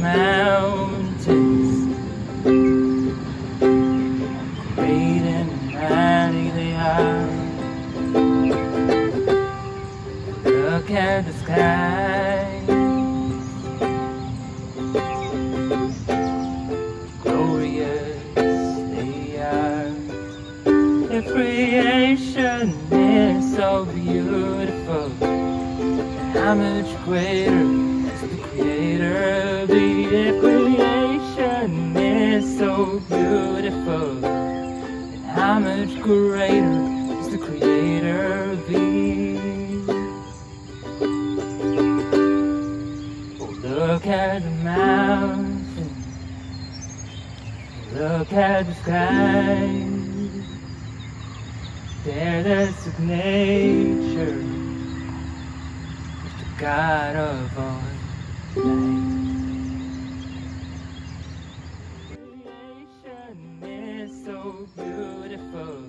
mountains. Great and mighty they are. Look at the sky. Glorious they are. The creation is so beautiful. How much greater so beautiful. And how much greater is the creator of thee. Oh, look at the mountains. Look at the sky. They're the of nature. It's the God of all beautiful.